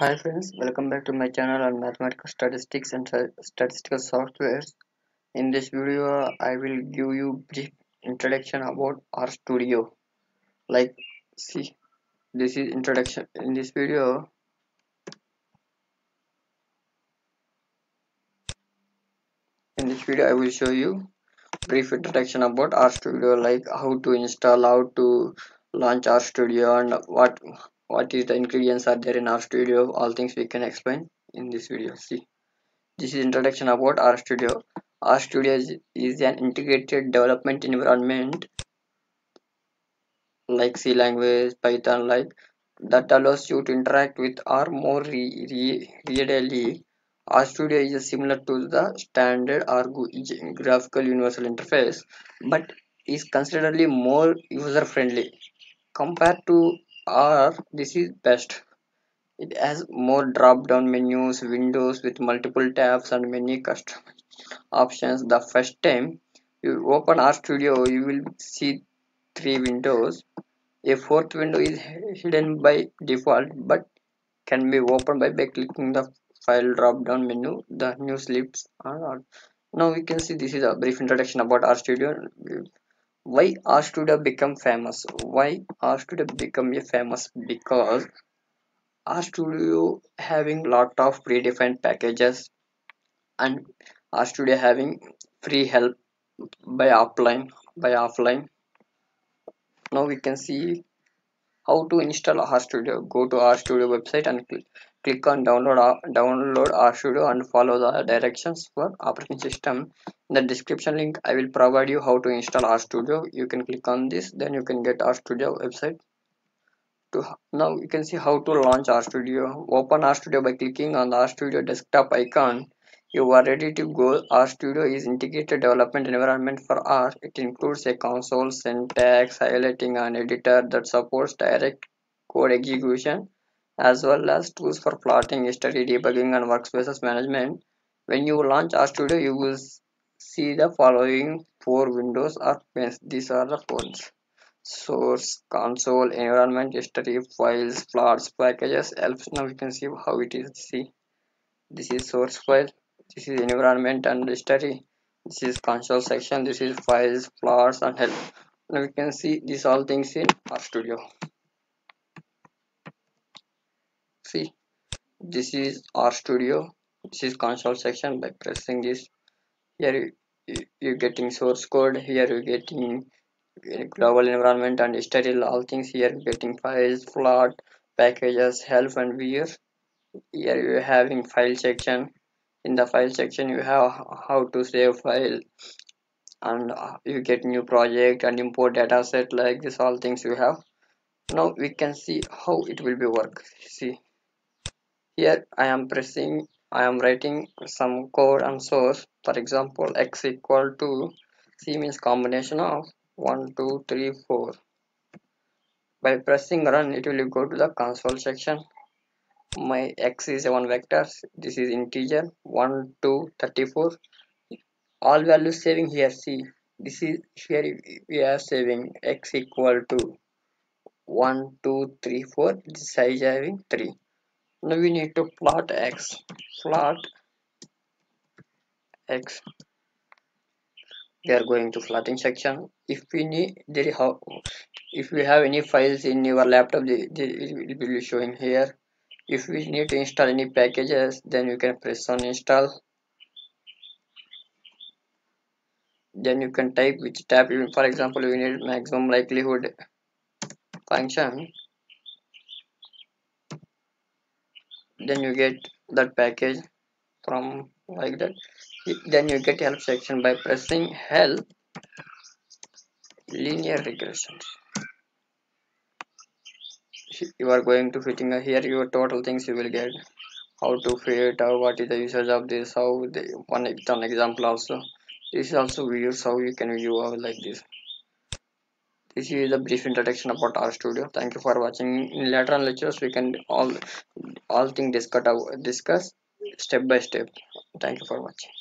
Hi friends, welcome back to my channel on mathematical statistics and statistical softwares. In this video, I will give you brief introduction about RStudio. Like, see, this is introduction. In this video, in this video, I will show you brief introduction about RStudio, like how to install, how to launch RStudio, and what what is the ingredients are there in RStudio All things we can explain in this video. See. This is introduction about RStudio. RStudio is, is an integrated development environment like C language, Python like that allows you to interact with R more re re readily. studio is similar to the standard R graphical universal interface but is considerably more user friendly. Compared to R, this is best. It has more drop-down menus, windows with multiple tabs and many custom options. The first time you open RStudio, you will see three windows. A fourth window is hidden by default but can be opened by, by clicking the file drop-down menu. The new slips are on. Now we can see this is a brief introduction about RStudio. Why R studio become famous? Why R studio become famous? Because R studio having lot of predefined packages and R studio having free help by offline by offline. Now we can see how to install RStudio. Go to RStudio website and cl click on download download RStudio and follow the directions for operating system. In the description link, I will provide you how to install RStudio. You can click on this, then you can get RStudio website to now you can see how to launch RStudio. Open RStudio by clicking on the RStudio desktop icon. You are ready to go. RStudio is integrated development environment for R. It includes a console, syntax, highlighting, and editor that supports direct code execution as well as tools for plotting, history, debugging, and workspaces management. When you launch RStudio, you will see the following four windows or panes. These are the phones source console environment history files plots packages helps now you can see how it is. See this is source file this is environment and history this is console section this is files plots and help. Now we can see these all things in RStudio see this is RStudio this is console section by pressing this here you, you're getting source code here you're getting global environment and history all things here getting files plot packages help and view here you're having file section. In the file section you have how to save file. And uh, you get new project and import data set like this all things you have. Now we can see how it will be work. See here i am pressing i am writing some code and source. For example x equal to c means combination of 1 2 3 4 by pressing run it will go to the console section. My x is one vector. This is integer. 1 2 34 all values saving here. See this is here we are saving x equal to 1 2 3 4 this size having 3 now we need to plot x plot x. We are going to plotting section. If we need there how if we have any files in your laptop they, they will be showing here. If we need to install any packages then you can press on install. Then you can type which tab for example you need maximum likelihood function then you get that package from like that. Then you get help section by pressing help linear regressions. You are going to fitting here your total things you will get. How to fit how what is the usage of this how the one, example also. This is also views how you can view like this this is a brief introduction about RStudio thank you for watching. In later on lectures we can all all things discuss discuss step by step. Thank you for watching